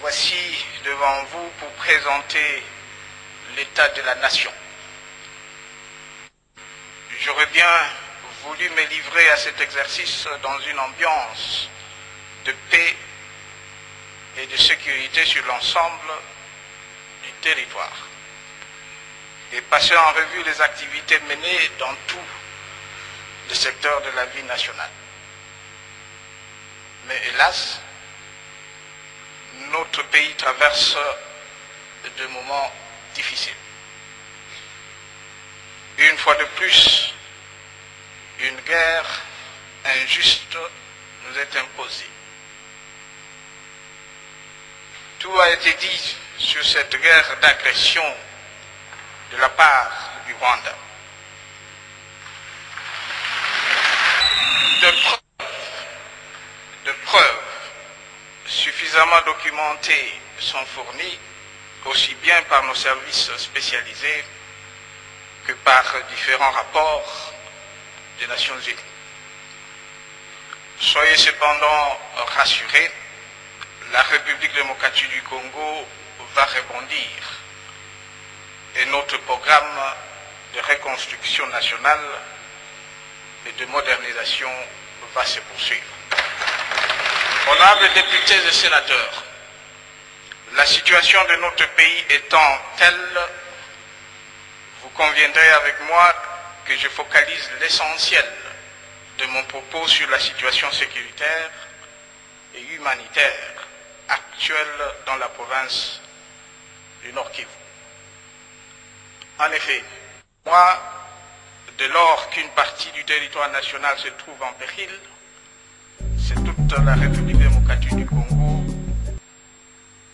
Voici devant vous pour présenter l'état de la nation. J'aurais bien voulu me livrer à cet exercice dans une ambiance de paix et de sécurité sur l'ensemble du territoire et passer en revue les activités menées dans tout le secteur de la vie nationale. Mais hélas, notre pays traverse de moments difficiles. Une fois de plus, une guerre injuste nous est imposée. Tout a été dit sur cette guerre d'agression de la part du Rwanda. De preuves, de preuves suffisamment documentées sont fournies aussi bien par nos services spécialisés que par différents rapports des Nations Unies. Soyez cependant rassurés, la République démocratique du Congo va rebondir et notre programme de reconstruction nationale et de modernisation va se poursuivre. Honorables députés et sénateurs, la situation de notre pays étant telle, vous conviendrez avec moi que je focalise l'essentiel de mon propos sur la situation sécuritaire et humanitaire actuelle dans la province du Nord Kivu. En effet, moi, dès lors qu'une partie du territoire national se trouve en péril, la République démocratique du Congo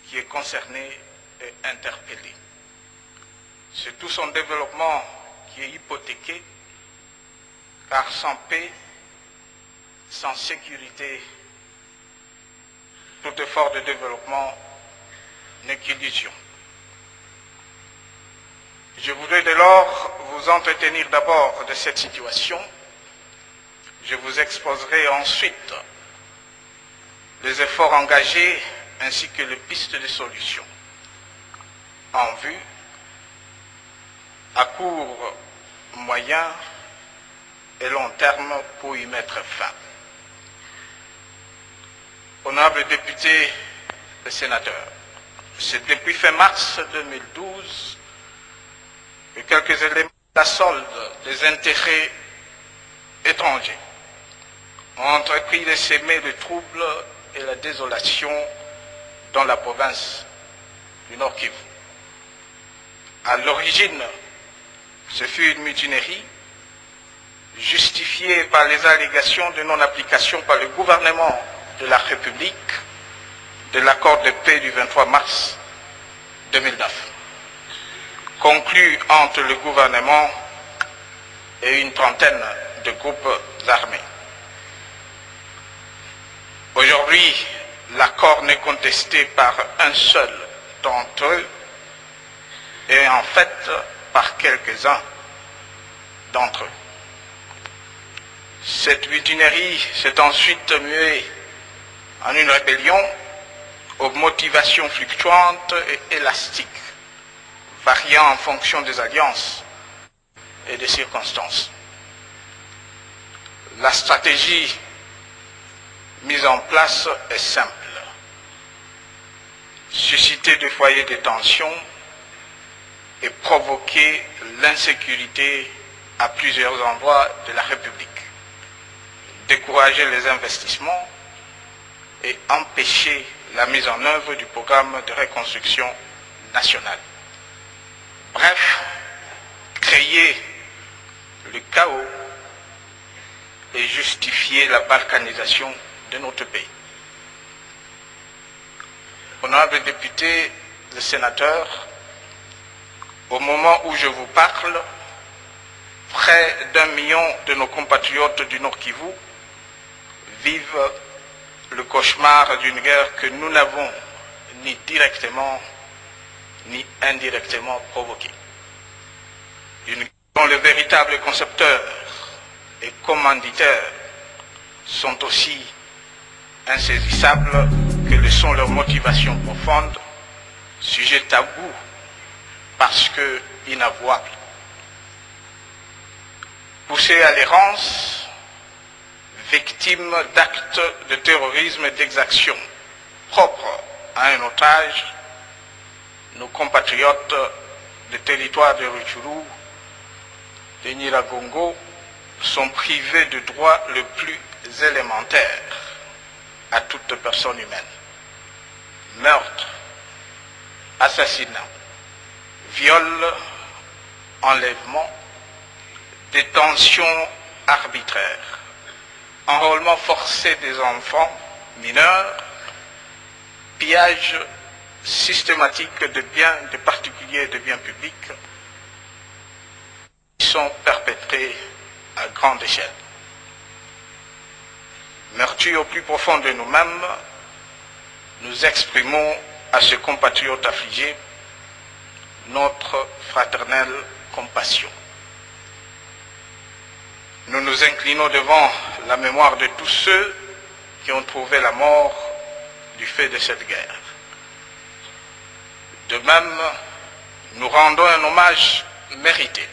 qui est concernée et interpellée. C'est tout son développement qui est hypothéqué, car sans paix, sans sécurité, tout effort de développement n'est qu'illusion. Je voudrais dès lors vous entretenir d'abord de cette situation. Je vous exposerai ensuite les efforts engagés ainsi que les pistes de solutions en vue, à court, moyen et long terme pour y mettre fin. Honorables députés et sénateurs, c'est depuis fin mars 2012 que quelques éléments de la solde des intérêts étrangers ont entrepris de s'aimer le trouble et la désolation dans la province du Nord Kivu. À l'origine, ce fut une mutinerie justifiée par les allégations de non-application par le gouvernement de la République de l'accord de paix du 23 mars 2009, conclu entre le gouvernement et une trentaine de groupes armés. Aujourd'hui, l'accord n'est contesté par un seul d'entre eux et en fait par quelques-uns d'entre eux. Cette mutinerie s'est ensuite muée en une rébellion aux motivations fluctuantes et élastiques, variant en fonction des alliances et des circonstances. La stratégie mise en place est simple. Susciter des foyers de tension et provoquer l'insécurité à plusieurs endroits de la République. Décourager les investissements et empêcher la mise en œuvre du programme de reconstruction nationale. Bref, créer le chaos et justifier la balkanisation de notre pays. Honorables députés et sénateurs, au moment où je vous parle, près d'un million de nos compatriotes du Nord Kivu vivent le cauchemar d'une guerre que nous n'avons ni directement ni indirectement provoquée. Une guerre dont les véritables concepteurs et commanditaires sont aussi insaisissables que le sont leurs motivations profondes, sujet tabou parce que inavouable. Poussés à l'errance, victimes d'actes de terrorisme et d'exactions propres à un otage, nos compatriotes des territoires de Rutshuru, de Niragongo, sont privés du droit le plus élémentaire à toute personne humaine. Meurtre, assassinat, viol, enlèvement, détention arbitraire, enrôlement forcé des enfants mineurs, pillage systématique de biens, de particuliers et de biens publics qui sont perpétrés à grande échelle. Meurtris au plus profond de nous-mêmes, nous exprimons à ce compatriote affligé notre fraternelle compassion. Nous nous inclinons devant la mémoire de tous ceux qui ont trouvé la mort du fait de cette guerre. De même, nous rendons un hommage mérité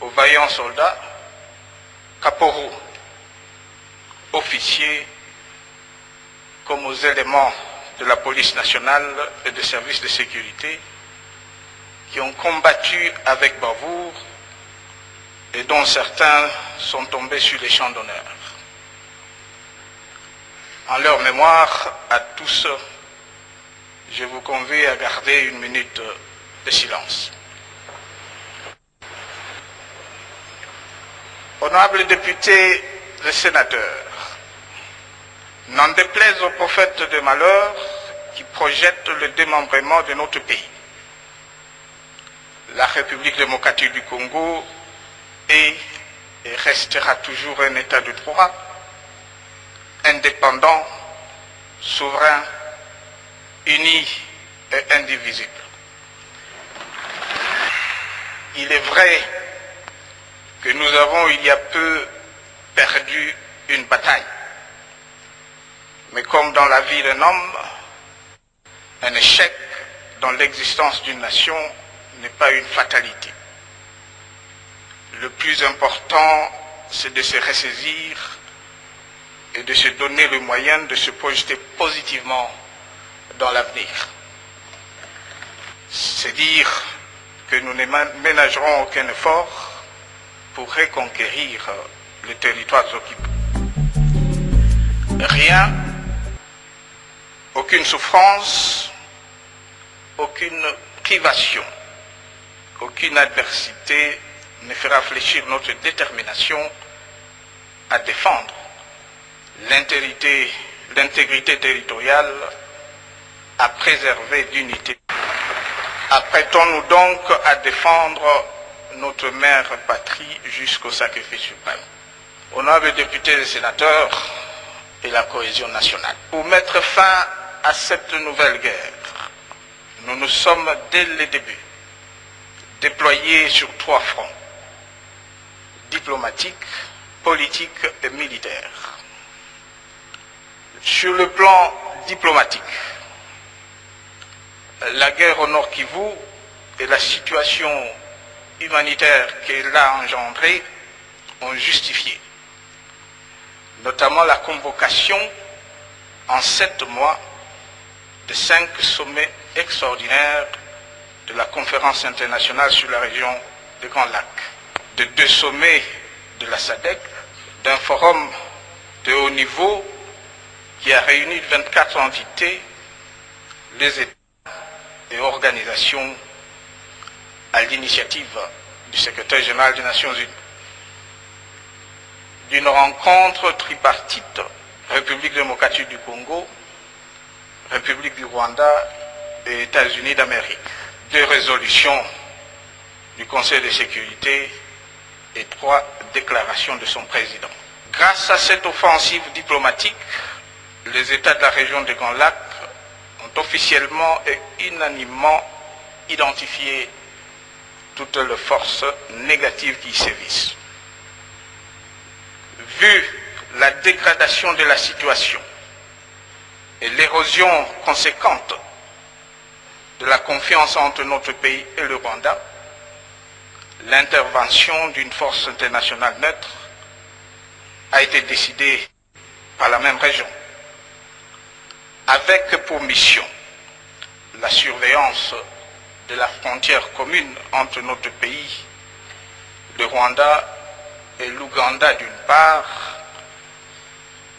aux vaillants soldats, caporaux, officiers, comme aux éléments de la police nationale et des services de sécurité qui ont combattu avec bravoure et dont certains sont tombés sur les champs d'honneur. En leur mémoire, à tous, je vous convie à garder une minute de silence. Honorables députés et sénateurs, n'en déplaise aux prophètes de malheur qui projettent le démembrement de notre pays. La République démocratique du Congo est et restera toujours un État de droit, indépendant, souverain, uni et indivisible. Il est vrai que nous avons il y a peu perdu une bataille. Mais comme dans la vie d'un homme, un échec dans l'existence d'une nation n'est pas une fatalité. Le plus important, c'est de se ressaisir et de se donner le moyen de se projeter positivement dans l'avenir. C'est dire que nous ne ménagerons aucun effort pour reconquérir les territoires occupés. Rien, aucune souffrance, aucune privation, aucune adversité ne fera fléchir notre détermination à défendre l'intégrité territoriale, à préserver l'unité. Apprêtons-nous donc à défendre notre mère patrie jusqu'au sacrifice suprême. Honorables députés et sénateurs et la cohésion nationale. Pour mettre fin à cette nouvelle guerre, nous nous sommes dès le début déployés sur trois fronts, diplomatique, politique et militaire. Sur le plan diplomatique, la guerre au Nord Kivu et la situation humanitaire qu'elle a engendrée ont justifié, notamment la convocation en sept mois de cinq sommets extraordinaires de la conférence internationale sur la région des Grands Lacs, de deux sommets de la SADEC, d'un forum de haut niveau qui a réuni 24 entités, les États et organisations à l'initiative du secrétaire général des Nations Unies. D'une rencontre tripartite République démocratique du Congo, République du Rwanda et États-Unis d'Amérique. Deux résolutions du Conseil de sécurité et trois déclarations de son président. Grâce à cette offensive diplomatique, les États de la région des Grands Lacs ont officiellement et unanimement identifié toutes les forces négatives qui y sévissent. Vu la dégradation de la situation et l'érosion conséquente de la confiance entre notre pays et le Rwanda, l'intervention d'une force internationale neutre a été décidée par la même région, avec pour mission la surveillance de la frontière commune entre notre pays, le Rwanda et l'Ouganda d'une part,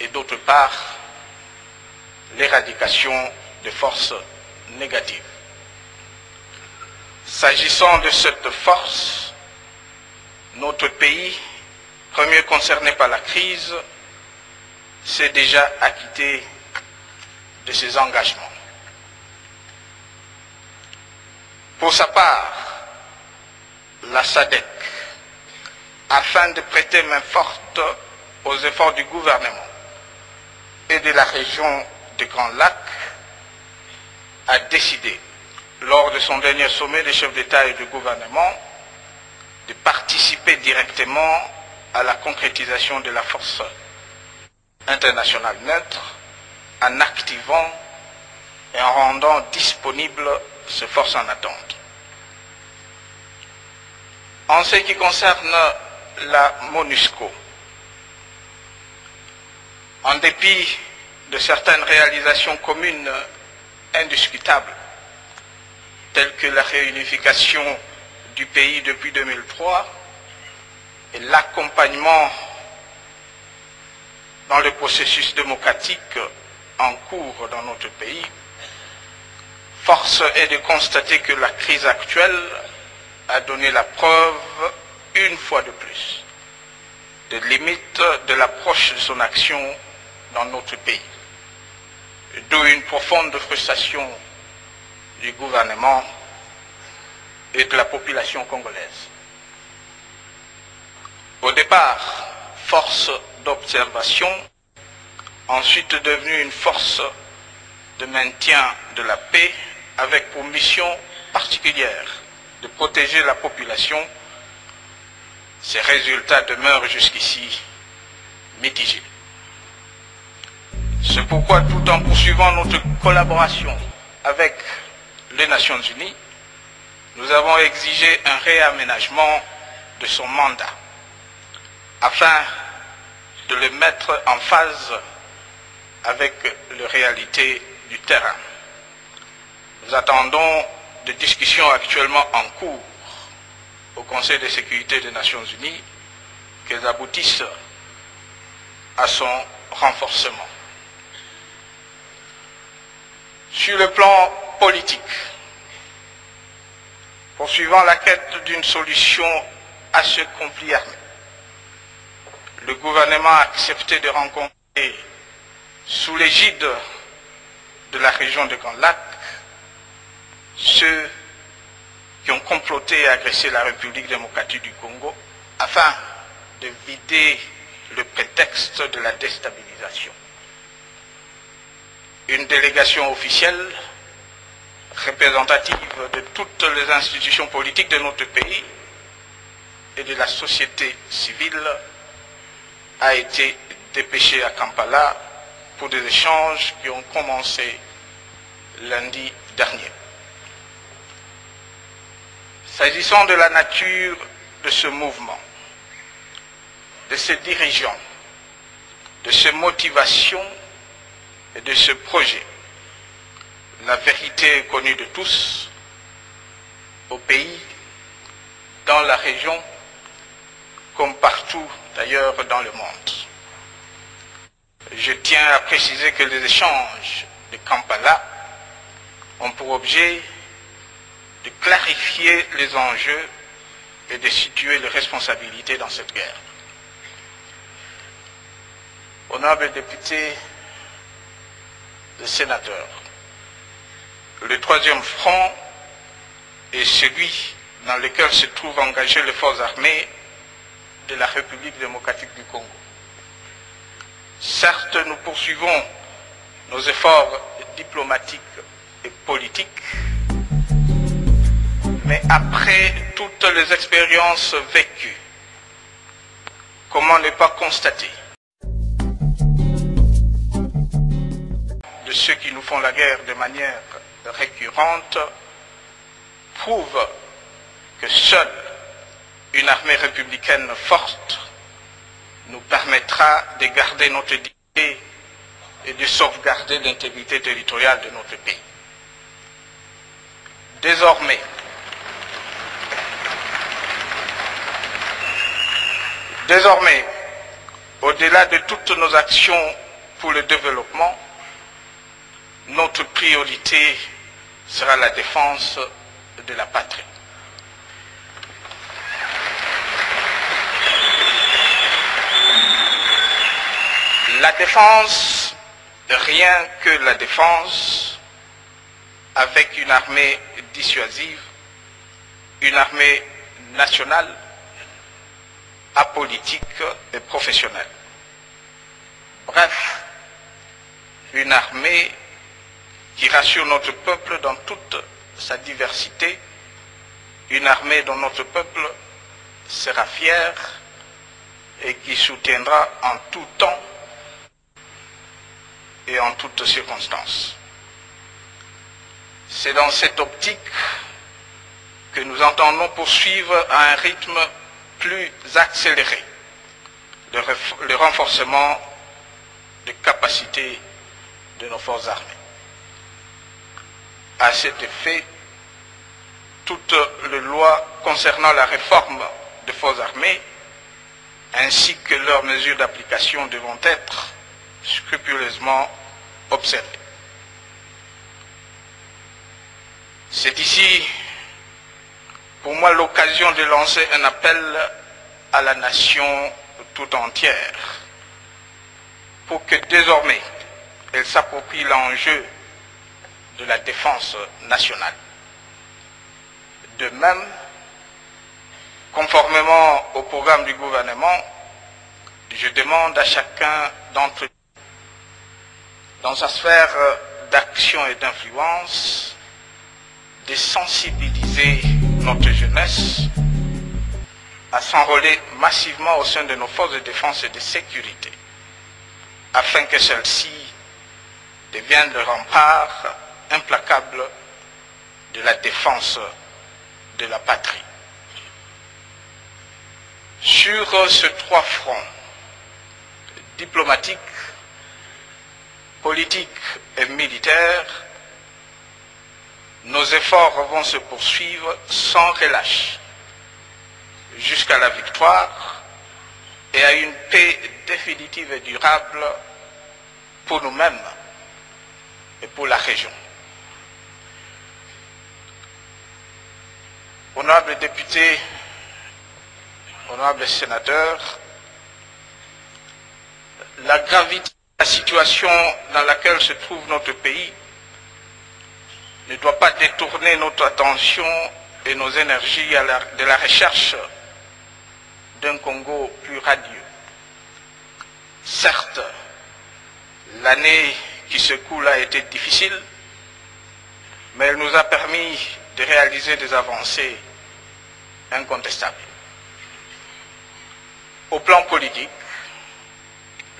et d'autre part, l'éradication des forces négatives. S'agissant de cette force, notre pays, premier concerné par la crise, s'est déjà acquitté de ses engagements. Pour sa part, la SADEC, afin de prêter main forte aux efforts du gouvernement et de la région des Grands Lacs, a décidé, lors de son dernier sommet des chefs d'État et de gouvernement, de participer directement à la concrétisation de la force internationale neutre en activant et en rendant disponible ces forces en attente. En ce qui concerne la MONUSCO, en dépit de certaines réalisations communes indiscutables, telles que la réunification du pays depuis 2003 et l'accompagnement dans le processus démocratique en cours dans notre pays, force est de constater que la crise actuelle a donné la preuve, une fois de plus, des limites de l'approche de son action dans notre pays. D'où une profonde frustration du gouvernement et de la population congolaise. Au départ, force d'observation, ensuite devenue une force de maintien de la paix avec pour mission particulière de protéger la population, ces résultats demeurent jusqu'ici mitigés. C'est pourquoi tout en poursuivant notre collaboration avec les Nations Unies, nous avons exigé un réaménagement de son mandat afin de le mettre en phase avec les réalités du terrain. Nous attendons des discussions actuellement en cours au Conseil de sécurité des Nations Unies qu'elles aboutissent à son renforcement. Sur le plan politique, poursuivant la quête d'une solution à ce conflit armé, le gouvernement a accepté de rencontrer sous l'égide de la région de Grand Lac ceux qui ont comploté et agressé la République démocratique du Congo afin de vider le prétexte de la déstabilisation. Une délégation officielle représentative de toutes les institutions politiques de notre pays et de la société civile a été dépêchée à Kampala pour des échanges qui ont commencé lundi dernier. S'agissant de la nature de ce mouvement, de ses dirigeants, de ses motivations de ce projet, la vérité est connue de tous, au pays, dans la région, comme partout d'ailleurs dans le monde. Je tiens à préciser que les échanges de Kampala ont pour objet de clarifier les enjeux et de situer les responsabilités dans cette guerre. Honorables députés, le troisième front est celui dans lequel se trouvent engagées les forces armées de la République démocratique du Congo. Certes, nous poursuivons nos efforts diplomatiques et politiques, mais après toutes les expériences vécues, comment ne pas constater ceux qui nous font la guerre de manière récurrente prouve que seule une armée républicaine forte nous permettra de garder notre dignité et de sauvegarder l'intégrité territoriale de notre pays. Désormais, désormais, au-delà de toutes nos actions pour le développement, notre priorité sera la défense de la patrie. La défense, rien que la défense, avec une armée dissuasive, une armée nationale, apolitique et professionnelle. Bref, une armée qui rassure notre peuple dans toute sa diversité, une armée dont notre peuple sera fier et qui soutiendra en tout temps et en toutes circonstances. C'est dans cette optique que nous entendons poursuivre à un rythme plus accéléré le, renforcement des capacités de nos forces armées. À cet effet, toutes les lois concernant la réforme des forces armées ainsi que leurs mesures d'application devront être scrupuleusement observées. C'est ici, pour moi, l'occasion de lancer un appel à la nation tout entière pour que désormais elle s'approprie l'enjeu de la défense nationale. De même, conformément au programme du gouvernement, je demande à chacun d'entre nous, dans sa sphère d'action et d'influence, de sensibiliser notre jeunesse à s'enrôler massivement au sein de nos forces de défense et de sécurité, afin que celles-ci deviennent le rempart implacable de la défense de la patrie. Sur ces trois fronts, diplomatique, politique et militaire, nos efforts vont se poursuivre sans relâche jusqu'à la victoire et à une paix définitive et durable pour nous-mêmes et pour la région. Honorables députés, honorables sénateurs, la gravité de la situation dans laquelle se trouve notre pays ne doit pas détourner notre attention et nos énergies à de la recherche d'un Congo plus radieux. Certes, l'année qui se coule a été difficile, mais elle nous a permis de réaliser des avancées incontestables. Au plan politique,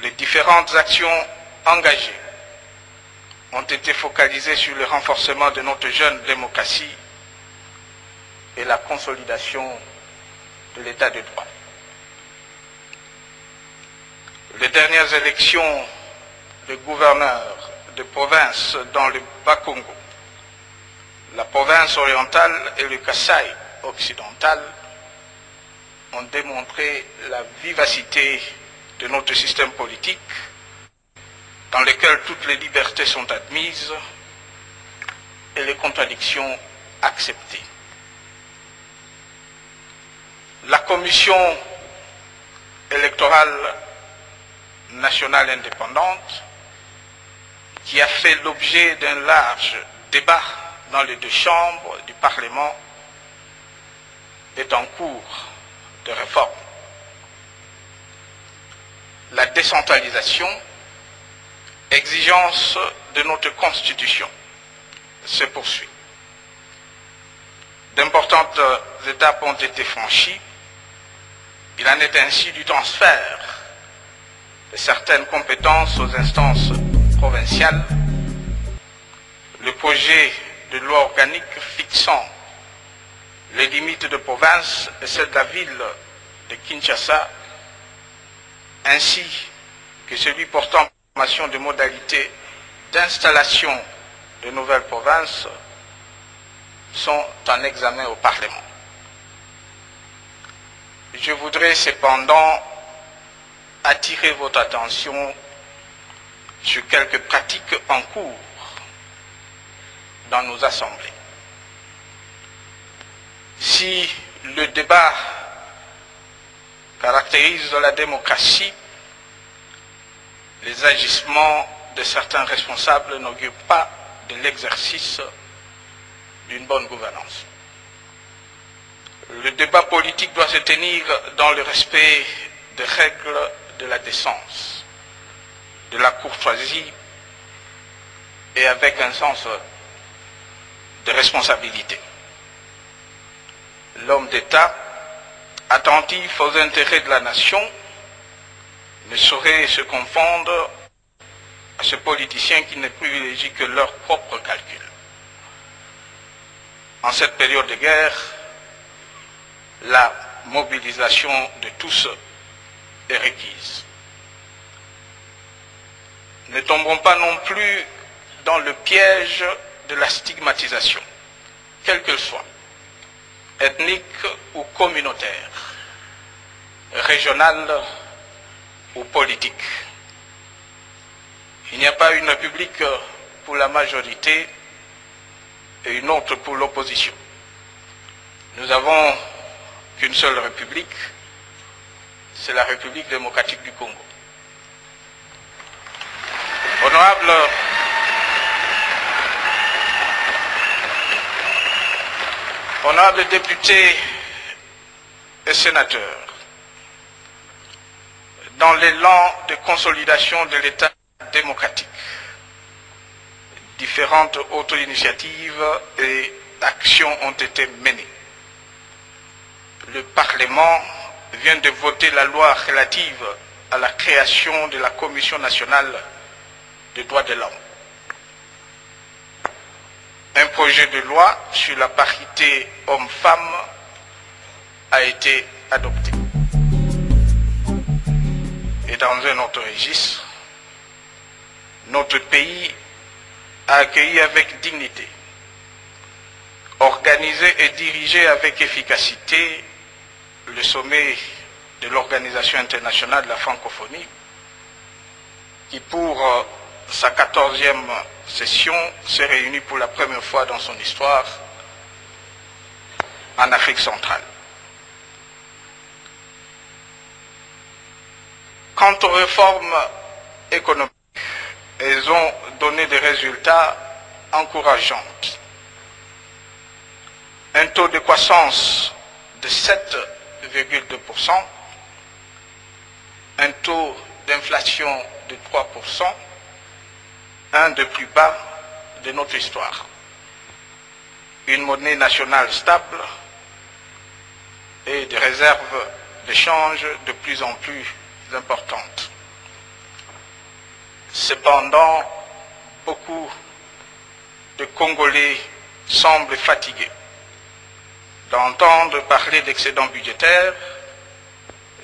les différentes actions engagées ont été focalisées sur le renforcement de notre jeune démocratie et la consolidation de l'état de droit. Les dernières élections de gouverneurs de provinces dans le Bas-Congo, la province orientale et le Kassai occidental ont démontré la vivacité de notre système politique dans lequel toutes les libertés sont admises et les contradictions acceptées. La commission électorale nationale indépendante, qui a fait l'objet d'un large débat dans les deux chambres du Parlement, est en cours de réforme. La décentralisation, exigence de notre Constitution, se poursuit. D'importantes étapes ont été franchies. Il en est ainsi du transfert de certaines compétences aux instances provinciales le projet de loi organique fixant les limites de province et celles de la ville de Kinshasa, ainsi que celui portant formation de modalités d'installation de nouvelles provinces sont en examen au Parlement. Je voudrais cependant attirer votre attention sur quelques pratiques en cours dans nos assemblées. Si le débat caractérise la démocratie, les agissements de certains responsables n'augurent pas de l'exercice d'une bonne gouvernance. Le débat politique doit se tenir dans le respect des règles de la décence, de la courtoisie et avec un sens de responsabilité. L'homme d'État, attentif aux intérêts de la nation, ne saurait se confondre à ce politicien qui ne privilégie que leur propre calcul. En cette période de guerre, la mobilisation de tous est requise. Ne tombons pas non plus dans le piège de la stigmatisation, quelle qu'elle soit, ethnique ou communautaire, régionale ou politique. Il n'y a pas une république pour la majorité et une autre pour l'opposition. Nous avons qu'une seule république, c'est la République démocratique du Congo. Honorable, honorable députés et sénateurs, dans l'élan de consolidation de l'État démocratique, différentes autres initiatives et actions ont été menées. Le Parlement vient de voter la loi relative à la création de la Commission nationale des droits de l'homme. Un projet de loi sur la parité homme-femme a été adopté. Et dans un autre registre, notre pays a accueilli avec dignité, organisé et dirigé avec efficacité le sommet de l'Organisation internationale de la francophonie, qui pour sa quatorzième session s'est réunie pour la première fois dans son histoire en Afrique centrale. Quant aux réformes économiques, elles ont donné des résultats encourageants. Un taux de croissance de 7,2%, un taux d'inflation de 3%, un des plus bas de notre histoire. Une monnaie nationale stable et des réserves d'échange de plus en plus importantes. Cependant, beaucoup de Congolais semblent fatigués d'entendre parler d'excédent budgétaire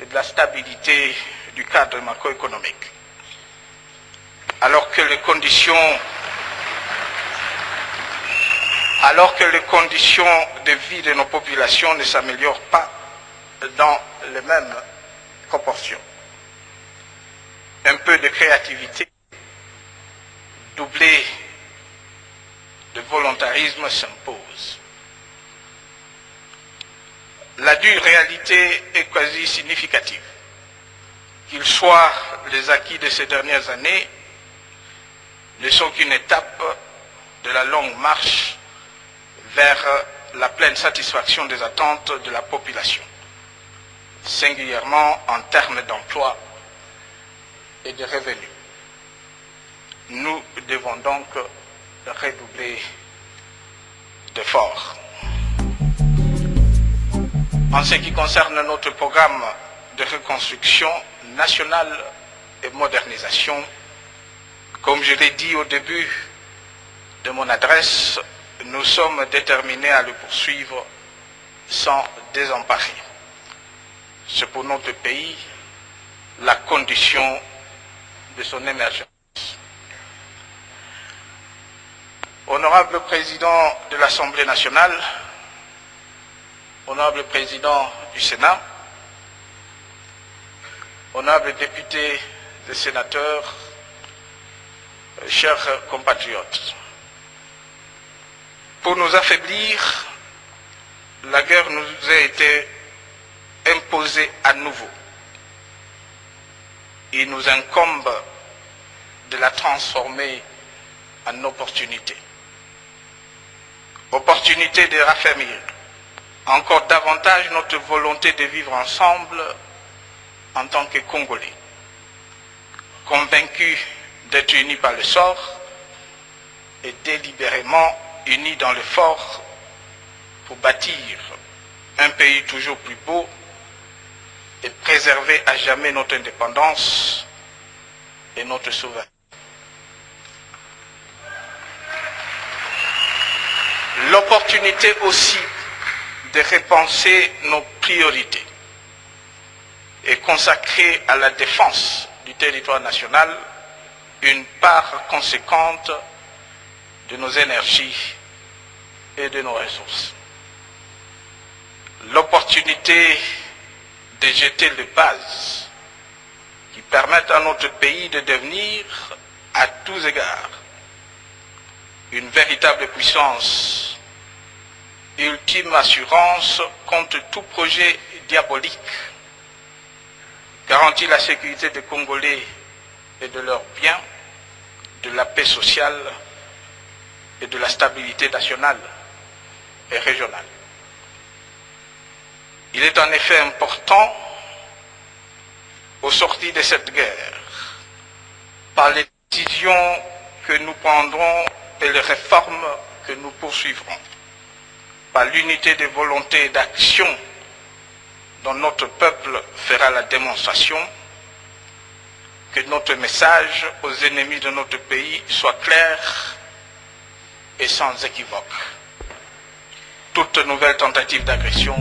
et de la stabilité du cadre macroéconomique. Alors que les conditions de vie de nos populations ne s'améliorent pas dans les mêmes proportions. Un peu de créativité doublé de volontarisme s'impose. La dure réalité est quasi significative. Qu'ils soient les acquis de ces dernières années, ne sont qu'une étape de la longue marche vers la pleine satisfaction des attentes de la population, singulièrement en termes d'emploi et de revenus. Nous devons donc redoubler d'efforts. En ce qui concerne notre programme de reconstruction nationale et modernisation, comme je l'ai dit au début de mon adresse, nous sommes déterminés à le poursuivre sans désemparer. C'est pour notre pays la condition de son émergence. Honorable Président de l'Assemblée nationale, Honorable Président du Sénat, Honorable députés et sénateurs, chers compatriotes, pour nous affaiblir, la guerre nous a été imposée à nouveau. Il nous incombe de la transformer en opportunité. Opportunité de raffermir encore davantage notre volonté de vivre ensemble en tant que Congolais. Convaincus d'être unis par le sort et délibérément unis dans le fort pour bâtir un pays toujours plus beau et préserver à jamais notre indépendance et notre souveraineté. L'opportunité aussi de repenser nos priorités et consacrer à la défense du territoire national une part conséquente de nos énergies et de nos ressources. L'opportunité de jeter les bases qui permettent à notre pays de devenir, à tous égards, une véritable puissance, ultime assurance contre tout projet diabolique, garantit la sécurité des Congolais et de leurs biens, de la paix sociale et de la stabilité nationale et régionale. Il est en effet important, au sortir de cette guerre, par les décisions que nous prendrons et les réformes que nous poursuivrons, par l'unité de volonté et d'action dont notre peuple fera la démonstration, que notre message aux ennemis de notre pays soit clair et sans équivoque. Toute nouvelle tentative d'agression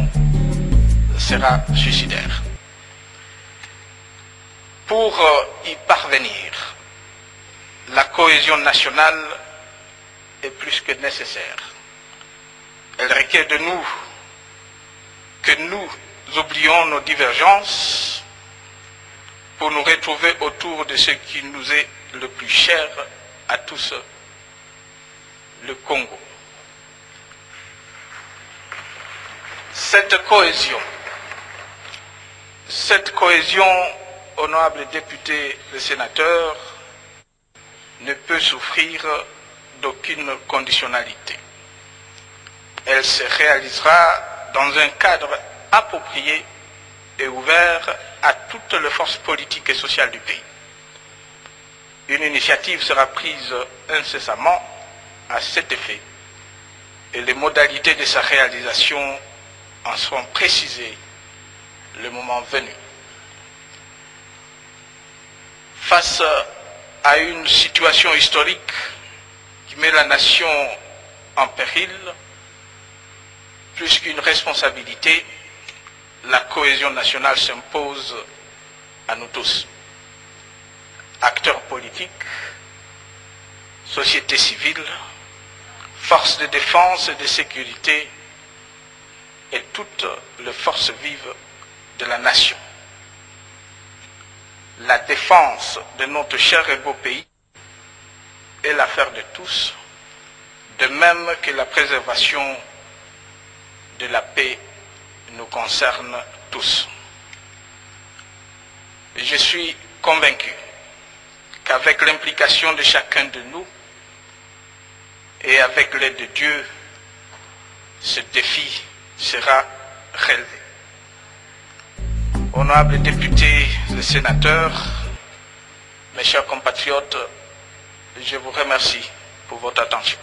sera suicidaire. Pour y parvenir, la cohésion nationale est plus que nécessaire. Elle requiert de nous que nous oublions nos divergences pour nous retrouver autour de ce qui nous est le plus cher à tous, le Congo. Cette cohésion, cette cohésion, honorables députés et sénateurs, ne peut souffrir d'aucune conditionnalité. Elle se réalisera dans un cadre approprié et ouvert à toutes les forces politiques et sociales du pays. Une initiative sera prise incessamment à cet effet et les modalités de sa réalisation en seront précisées le moment venu. Face à une situation historique qui met la nation en péril, plus qu'une responsabilité, la cohésion nationale s'impose à nous tous. Acteurs politiques, société civile, forces de défense et de sécurité et toutes les forces vives de la nation. La défense de notre cher et beau pays est l'affaire de tous, de même que la préservation de la paix nous concerne tous. Je suis convaincu qu'avec l'implication de chacun de nous et avec l'aide de Dieu, ce défi sera relevé. Honorables députés et sénateurs, mes chers compatriotes, je vous remercie pour votre attention.